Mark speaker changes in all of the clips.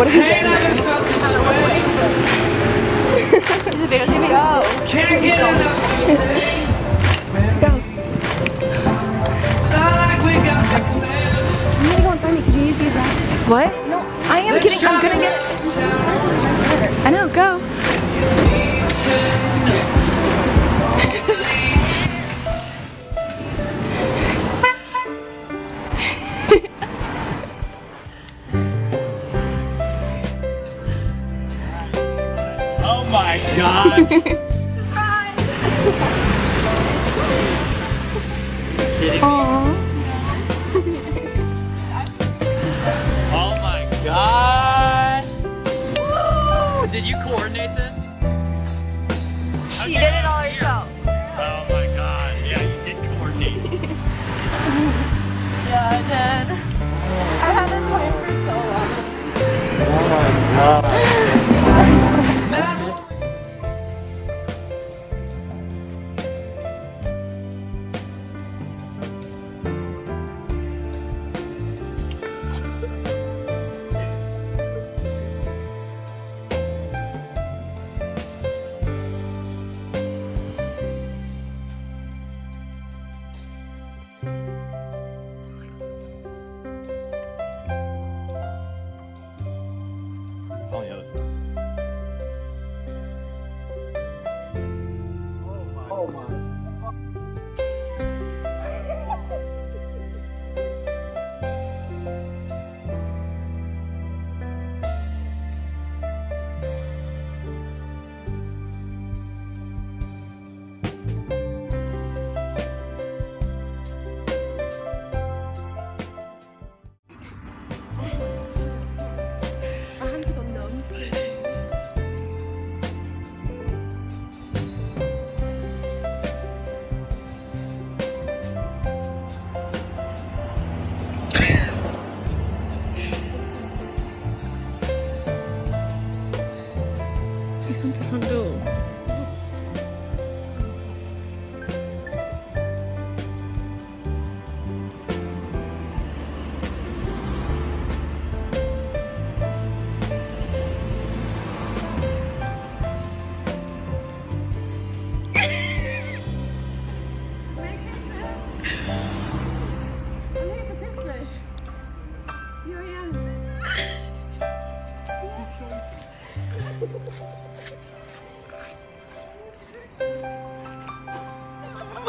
Speaker 1: What if he's there? Is it videotape me? Go.
Speaker 2: Can't get enough of today.
Speaker 1: Go.
Speaker 2: It's not like we got big plans.
Speaker 1: I'm gonna go in front of me because you need to see his back. What? No, I am
Speaker 2: Let's
Speaker 1: kidding. I'm
Speaker 2: try
Speaker 1: gonna get it. I know, go.
Speaker 3: Oh my gosh. Woo! Did you coordinate this?
Speaker 1: She did it all herself.
Speaker 3: Oh my god. Yeah, you did coordinate.
Speaker 1: Yeah, I did. I've had this plan for so long.
Speaker 3: Oh my god.
Speaker 4: Your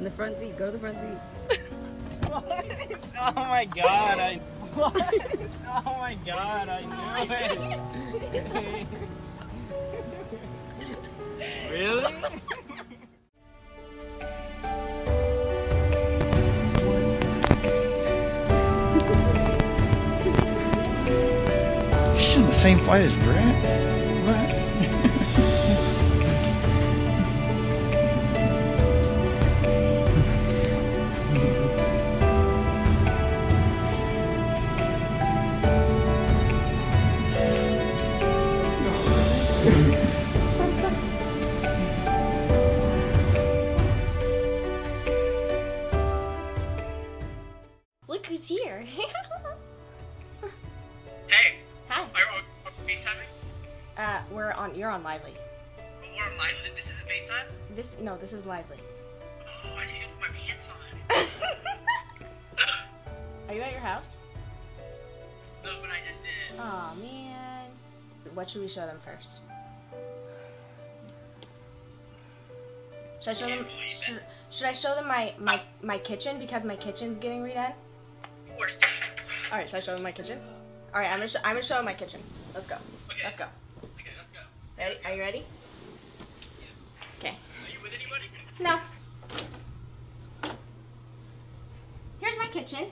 Speaker 1: In the front seat. Go to the front seat.
Speaker 5: What? Oh my god, I. What? Oh my god, I knew it. really?
Speaker 6: She's in the same flight as Brent.
Speaker 7: Look who's here.
Speaker 8: Hey,
Speaker 7: Hi.
Speaker 8: are, are, are we FaceTiming?
Speaker 7: Uh, we're on. You're on Lively.
Speaker 8: But we're on live. This isn't FaceTime?
Speaker 7: This no, this is Lively.
Speaker 8: Oh, I need to put my pants on.
Speaker 7: Are you at your house?
Speaker 8: No, but I just did.
Speaker 7: Oh man. What should we show them first? Should I show them?
Speaker 8: Can't believe it.
Speaker 7: Should, should I show them my my my kitchen because my kitchen's getting redone? All right, should I show them my kitchen? All right, I'm gonna sh- I'm gonna show them my kitchen. Let's go.
Speaker 8: Okay.
Speaker 7: Let's go.
Speaker 8: Okay, let's go.
Speaker 7: Ready? Are you ready? Yeah. Okay.
Speaker 8: Are you with anybody?
Speaker 7: No. Here's my kitchen.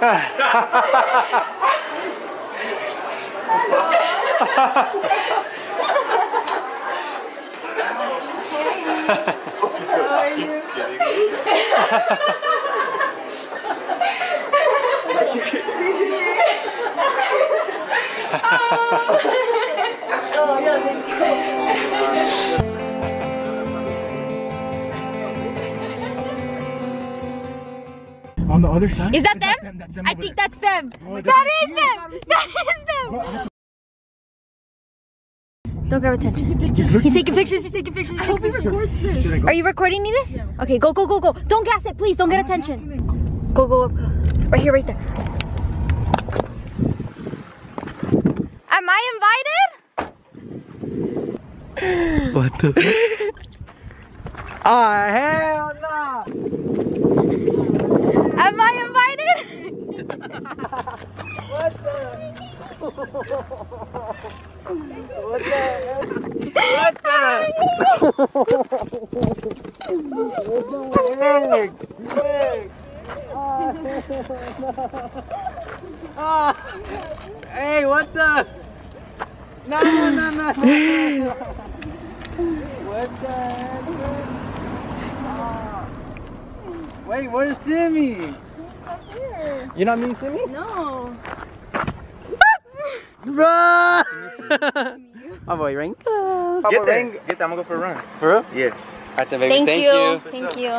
Speaker 3: oh, yeah,
Speaker 6: On the other side?
Speaker 1: Is that them? I think that's them. Oh, that is them. That is them. Don't grab attention. He's taking pictures. He's taking pictures. He's taking pictures. Are you recording, Edith? Okay, go, go, go, go. Don't gas it, please. Don't get attention. Go, go, go. Right here, right there. Am I invited?
Speaker 5: What the? oh, hell no!
Speaker 1: Am I invited?
Speaker 5: What the? Wait, wait. Oh, hey, what the? No, no, no, no. what the. Wait, where's Timmy? You not mean Timmy?
Speaker 1: No.
Speaker 5: Bro! My boy Ranko.
Speaker 9: Get that. Get that. I'm gonna go for a run.
Speaker 5: For real?
Speaker 9: Yeah.
Speaker 5: Alright then, baby.
Speaker 1: Thank, you. Thank you.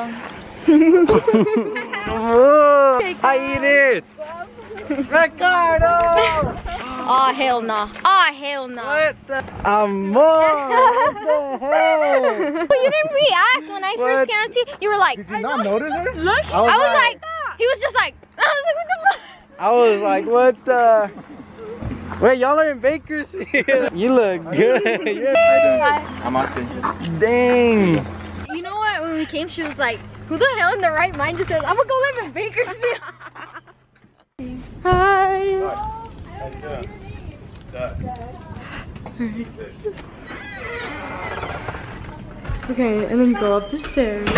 Speaker 5: Whoa. How you doing? Ricardo!
Speaker 1: Oh hell no. Oh hell no.
Speaker 5: What the? Amor! What the hell?
Speaker 1: But you didn't react when I
Speaker 5: What?
Speaker 1: first came up to you. You were like,
Speaker 6: Did you not notice her?
Speaker 1: look. I was, like, he was just like, I was like, what the fuck?
Speaker 5: I was like, what the? Wait, y'all are in Bakersfield. you look good. You're-
Speaker 9: I'm Austin.
Speaker 5: Dang.
Speaker 1: You know what? When we came, she was like, who the hell in the right mind just says, I'm gonna go live in Bakersfield? Hi.
Speaker 10: Okay, and then go up the stairs.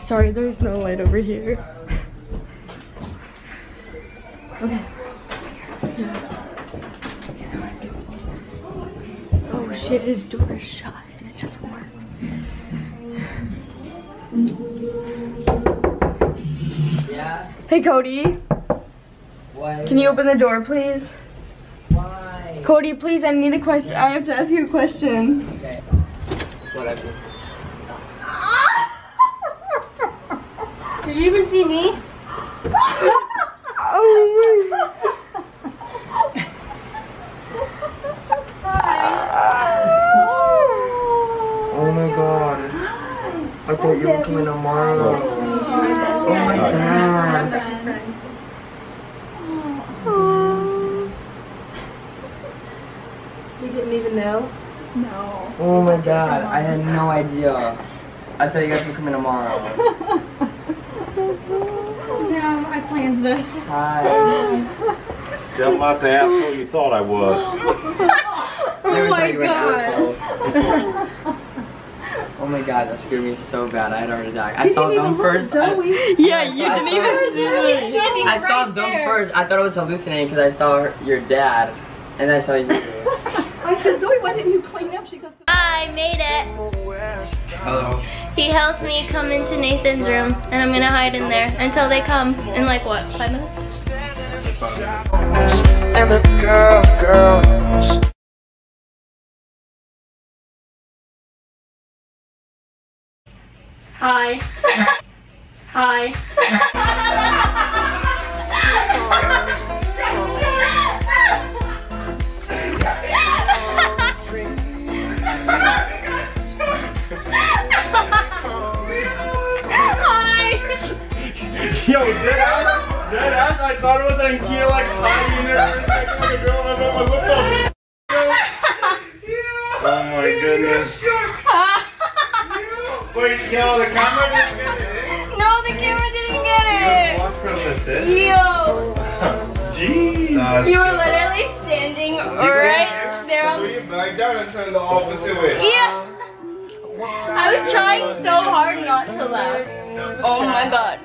Speaker 10: Sorry, there's no light over here. Okay. Oh shit, his door is shut and it doesn't work.
Speaker 11: Yeah.
Speaker 10: Hey Cody,
Speaker 11: What?
Speaker 10: can you open the door please?
Speaker 11: Why?
Speaker 10: Cody, please, I need a question. I have to ask you a question.
Speaker 11: Okay. What actually?
Speaker 1: Did you even see me?
Speaker 10: Oh my
Speaker 11: Oh my god. I thought you were coming tomorrow. Oh my god.
Speaker 10: You didn't even know? No.
Speaker 11: Oh my god. I had no idea. I thought you guys were coming tomorrow.
Speaker 1: No, I planned this.
Speaker 11: Hi.
Speaker 9: See, I'm not the asshole you thought I was.
Speaker 11: Oh
Speaker 1: my God.
Speaker 11: Oh my god, that scared me so bad. I had already died. attack. I saw them first. I,
Speaker 10: Yeah,
Speaker 11: I
Speaker 10: you
Speaker 11: saw-
Speaker 10: didn't even see
Speaker 1: Literally
Speaker 10: me.
Speaker 1: standing
Speaker 11: I saw
Speaker 1: right
Speaker 11: them
Speaker 1: there.
Speaker 11: first. I thought I was hallucinating because I saw her, your dad, and I saw you.
Speaker 10: I said, Zoe, why didn't you clean up? She goes,
Speaker 12: I made it.
Speaker 11: Hello.
Speaker 12: He helped me come into Nathan's room, and I'm gonna hide in there until they come in like what, five minutes?
Speaker 13: And the
Speaker 12: Hi. Hi. Hi.
Speaker 9: Yo, dead ass, dead ass. I thought it was on cue, like hiding there. Like, a girl, I'm like, what the? Oh my goodness. Yo, the camera didn't get it. Eh?
Speaker 12: No, the camera didn't get it.
Speaker 9: Walk from the tip.
Speaker 12: Yo,
Speaker 9: Jeez.
Speaker 12: you were literally standing right there.
Speaker 9: you back down and turn the opposite way.
Speaker 12: Yeah. I was trying so hard not to laugh. Oh my god.